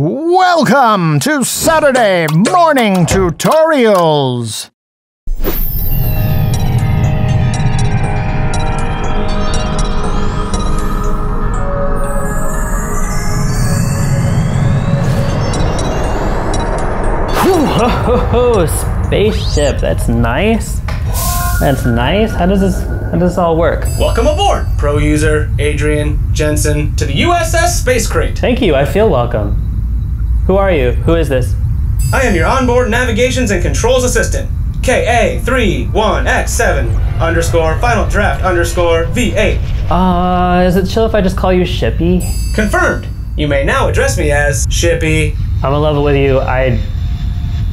Welcome to Saturday Morning Tutorials! Whoa, spaceship. That's nice. That's nice. How does this how does this all work? Welcome aboard, pro user Adrian Jensen, to the USS Space Crate. Thank you. I feel welcome. Who are you? Who is this? I am your onboard navigations and controls assistant. KA31X7 underscore final draft underscore V8. Uh, is it chill if I just call you Shippy? Confirmed. You may now address me as Shippy. I'm in love with you. I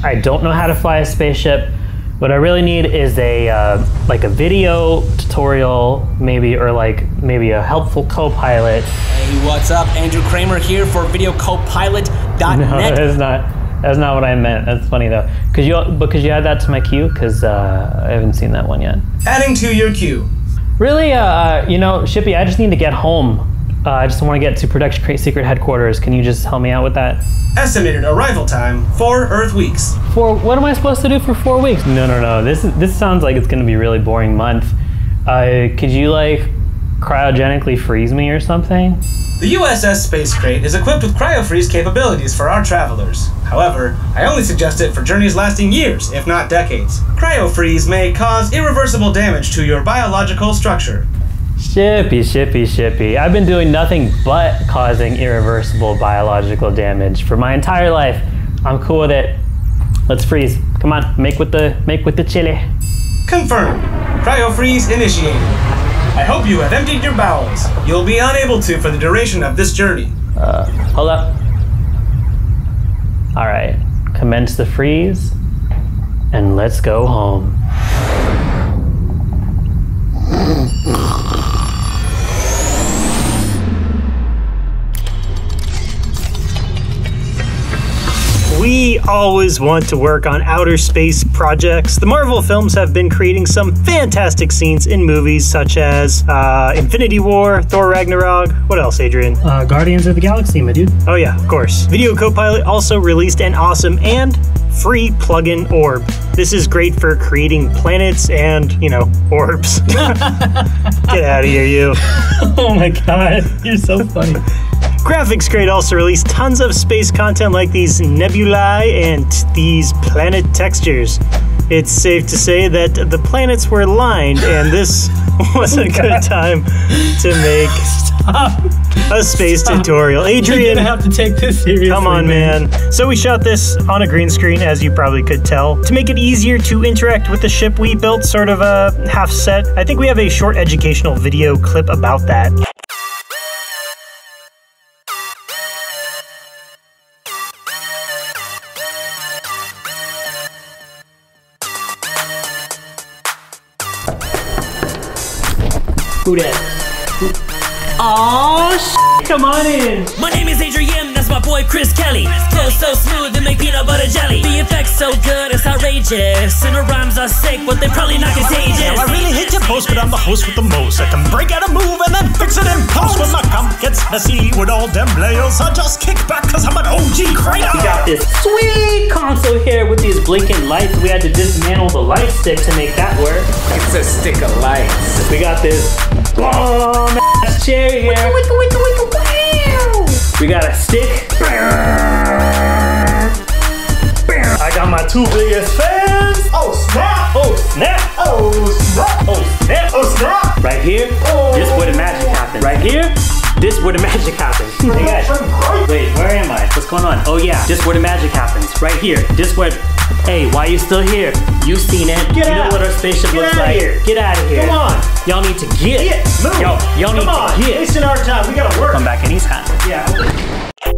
I don't know how to fly a spaceship. What I really need is a uh, like a video tutorial, maybe, or like maybe a helpful co-pilot. Hey, what's up? Andrew Kramer here for VideoCopilot.net. No, that's not. That's not what I meant. That's funny though. Cause you, because you add that to my queue, cause uh, I haven't seen that one yet. Adding to your queue. Really, uh, you know, Shippy, I just need to get home. Uh, I just want to get to Production Crate Secret Headquarters. Can you just help me out with that? Estimated arrival time four Earth weeks. For what am I supposed to do for four weeks? No, no, no. This is, this sounds like it's going to be a really boring month. Uh, could you like cryogenically freeze me or something? The USS Space Crate is equipped with cryofreeze capabilities for our travelers. However, I only suggest it for journeys lasting years, if not decades. Cryofreeze may cause irreversible damage to your biological structure. Shippy, shippy, shippy. I've been doing nothing but causing irreversible biological damage for my entire life. I'm cool with it. Let's freeze. Come on, make with the make with the chili. Confirmed. Cryofreeze initiated. I hope you have emptied your bowels. You'll be unable to for the duration of this journey. Uh, hold up. All right, commence the freeze, and let's go home. We always want to work on outer space projects. The Marvel films have been creating some fantastic scenes in movies such as uh, Infinity War, Thor Ragnarok. What else, Adrian? Uh, Guardians of the Galaxy, my dude. Oh, yeah, of course. Video Copilot also released an awesome and free plugin orb. This is great for creating planets and, you know, orbs. Get out of here, you. Oh my god, you're so funny. Graphics Crate also released tons of space content like these nebulae and these planet textures. It's safe to say that the planets were lined, and this was a oh good time to make a space tutorial. You're Adrian, gonna have to take this seriously. Come on, man. So we shot this on a green screen, as you probably could tell. To make it easier to interact with the ship, we built sort of a half set. I think we have a short educational video clip about that. Who that? Oh, sh- come on in. My name is Adrian, that's my boy Chris Kelly. Flow so smooth and make peanut butter jelly. The effects so good, it's outrageous. And the rhymes are sick, but they're probably not contagious. Now I really hate your post, but I'm the host with the most. I can break out a move and then fix it in post. When my comp gets messy with all them layers, I just kick back cause I'm an OG creator. We got this sweet console here with these blinking lights. We had to dismantle the light stick to make that work. It's a stick of lights. We got this bomb ass chair here. We got a stick. I got my two biggest fans. Oh snap! Oh snap! Oh snap! Oh snap! Oh snap! Right here, this where the magic happens. Right here, this where the magic happens. Hey guys, wait, where am I? What's going on? Oh yeah, this where the magic happens. Right here, this where. Hey, why are you still here? You seen it? Get you know out. what our spaceship Get looks like? here. Get out of here! Come on. Y'all need to get. Get, move. Yo, y'all need on, to get. wasting our time. We gotta work. Come back hat. Yeah.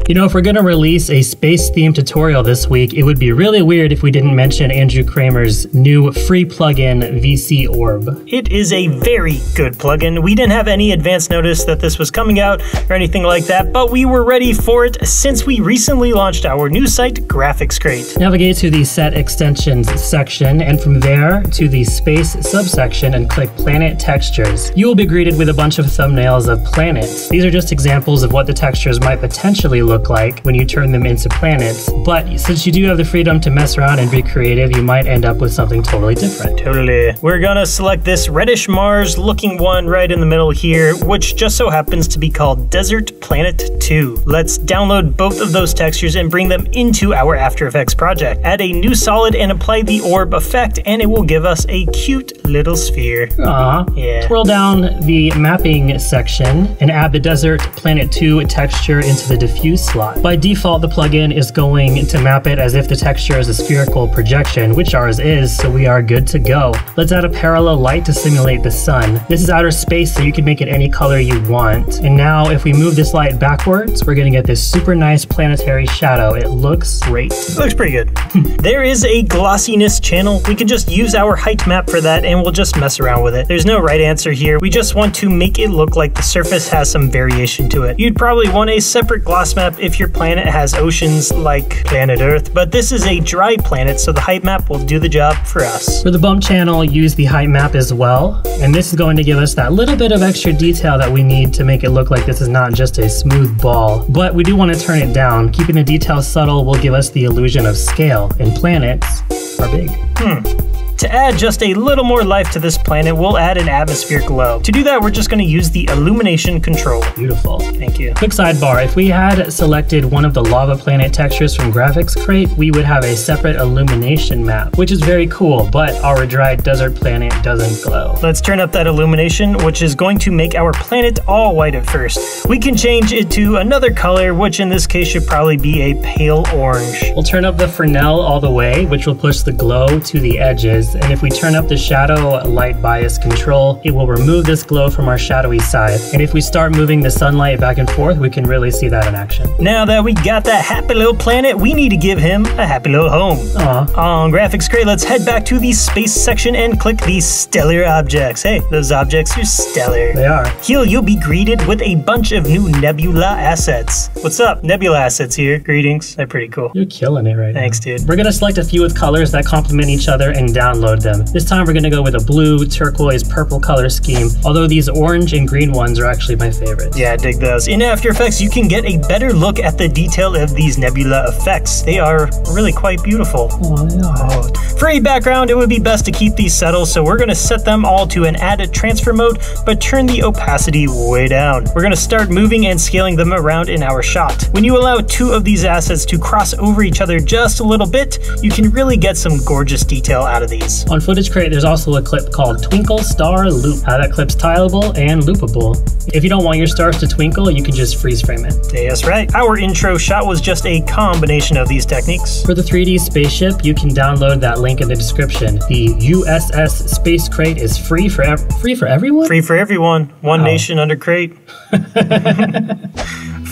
You know, if we're gonna release a space themed tutorial this week, it would be really weird if we didn't mention Andrew Kramer's new free plugin, VC Orb. It is a very good plugin. We didn't have any advance notice that this was coming out or anything like that, but we were ready for it since we recently launched our new site, Graphics Crate. Navigate to the Set Extensions section, and from there to the Space subsection and click Planet Textures. You will be greeted with a bunch of thumbnails of planets. These are just examples of what the textures might potentially look look like when you turn them into planets. But since you do have the freedom to mess around and be creative, you might end up with something totally different. Totally. We're gonna select this reddish Mars looking one right in the middle here, which just so happens to be called Desert Planet 2. Let's download both of those textures and bring them into our After Effects project. Add a new solid and apply the orb effect, and it will give us a cute little sphere. Aw. Yeah. Twirl down the mapping section and add the Desert Planet 2 texture into the diffuse slot. By default, the plugin is going to map it as if the texture is a spherical projection, which ours is, so we are good to go. Let's add a parallel light to simulate the sun. This is outer space, so you can make it any color you want. And now, if we move this light backwards, we're gonna get this super nice planetary shadow. It looks great. Looks pretty good. there is a glossiness channel. We can just use our height map for that and we'll just mess around with it. There's no right answer here. We just want to make it look like the surface has some variation to it. You'd probably want a separate gloss map if your planet has oceans like planet Earth, but this is a dry planet, so the height map will do the job for us. For the bump channel, use the height map as well. And this is going to give us that little bit of extra detail that we need to make it look like this is not just a smooth ball. But we do want to turn it down. Keeping the detail subtle will give us the illusion of scale, and planets are big. Hmm. To add just a little more life to this planet, we'll add an atmosphere glow. To do that, we're just going to use the illumination control. Beautiful. Thank you. Quick sidebar, if we had selected one of the lava planet textures from Graphics Crate, we would have a separate illumination map, which is very cool, but our dry desert planet doesn't glow. Let's turn up that illumination, which is going to make our planet all white at first. We can change it to another color, which in this case should probably be a pale orange. We'll turn up the Fresnel all the way, which will push the glow to the edges, and if we turn up the shadow light bias control, it will remove this glow from our shadowy side. And if we start moving the sunlight back and forth, we can really see that in action. Now that we got that happy little planet, we need to give him a happy little home. Aw. On Graphics Crate, let's head back to the space section and click the stellar objects. Hey, those objects are stellar. They are. Here, you'll be greeted with a bunch of new Nebula assets. What's up? Nebula assets here. Greetings. They're pretty cool. You're killing it right Thanks, now. dude. We're gonna select a few with colors that complement each other and download them. This time we're gonna go with a blue, turquoise, purple color scheme, although these orange and green ones are actually my favorites. Yeah, I dig those. In After Effects, you can get a better look at the detail of these nebula effects. They are really quite beautiful. Oh, are. For a background, it would be best to keep these subtle, so we're going to set them all to an added transfer mode, but turn the opacity way down. We're going to start moving and scaling them around in our shot. When you allow two of these assets to cross over each other just a little bit, you can really get some gorgeous detail out of these. On Footage Crate, there's also a clip called Twinkle Star Loop. Uh, that clip's tileable and loopable. If you don't want your stars to twinkle, you can just freeze frame it. That's right. Our intro shot was just a combination of these techniques. For the 3D spaceship, you can download that link in the description. The USS Space Crate is free for free for everyone. Free for everyone. One Wow. nation under crate.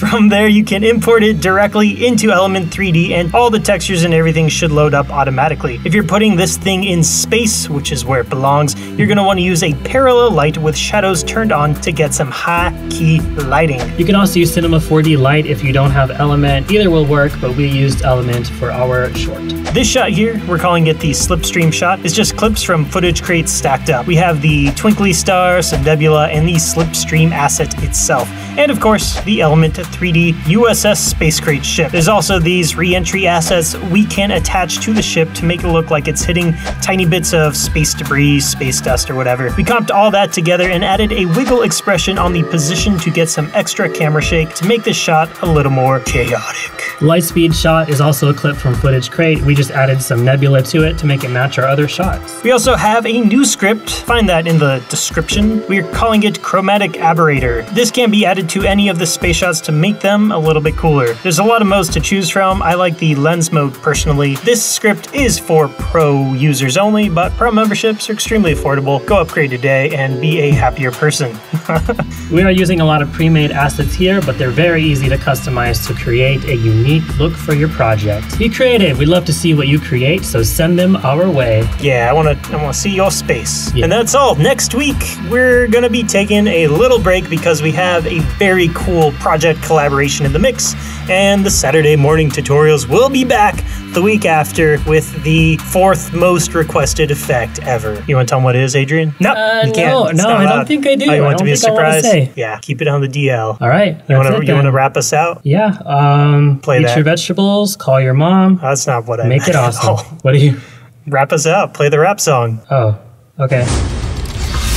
From there, you can import it directly into Element 3D, and all the textures and everything should load up automatically. If you're putting this thing in space, which is where it belongs, you're going to want to use a parallel light with shadows turned on to get some high key lighting. You can also use Cinema 4D Lite if you don't have Element. Either will work, but we used Element for our short. This shot here, we're calling it the slipstream shot, is just clips from footage crates stacked up. We have the twinkly star, some nebula, and the slipstream asset itself. And of course, the Element 3D USS Space Crate ship. There's also these re-entry assets we can attach to the ship to make it look like it's hitting tiny bits of space debris, space dust, or whatever. We comped all that together and added a wiggle expression on the position to get some extra camera shake to make this shot a little more chaotic. Lightspeed shot is also a clip from Footage Crate. We just added some nebula to it to make it match our other shots. We also have a new script. Find that in the description. We're calling it Chromatic Aberrator. This can be added to any of the space shots to make them a little bit cooler. There's a lot of modes to choose from. I like the lens mode personally. This script is for pro users only, but pro memberships are extremely affordable. Go upgrade today and be a happier person. We are using a lot of pre-made assets here, but they're very easy to customize to create a unique look for your project. Be creative. We'd love to see what you create, so send them our way. Yeah, I want to I want to see your space. Yeah. And that's all. Next week, we're going to be taking a little break because we have a very cool project collaboration in the mix. And the Saturday morning tutorials will be back the week after with the fourth most requested effect ever. You want to tell them what it is, Adrian? No, Uh, you can't. no, It's no, not I don't think I do. Oh, you I want it to be a think I wanna surprise? say. Yeah, keep it on the DL. All right. You want to you want to wrap us out? Yeah. Um, Play eat that. your vegetables. Call your mom. That's not what I Make it awesome. Oh, What do you? wrap us up. Play the rap song. Oh, okay.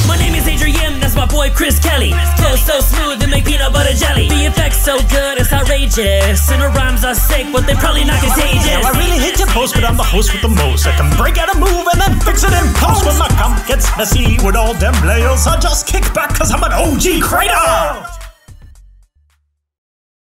My name is Adrian, that's my boy Chris Kelly. Flow so smooth, they make peanut butter jelly. The effect's so good, it's outrageous. And the rhymes are sick, but they're probably not contagious. Now I really hate your post, but I'm the host with the most. I can break out a move and then fix it in post. When my comp gets messy with all them layers, I just kick back cause I'm an OG creator.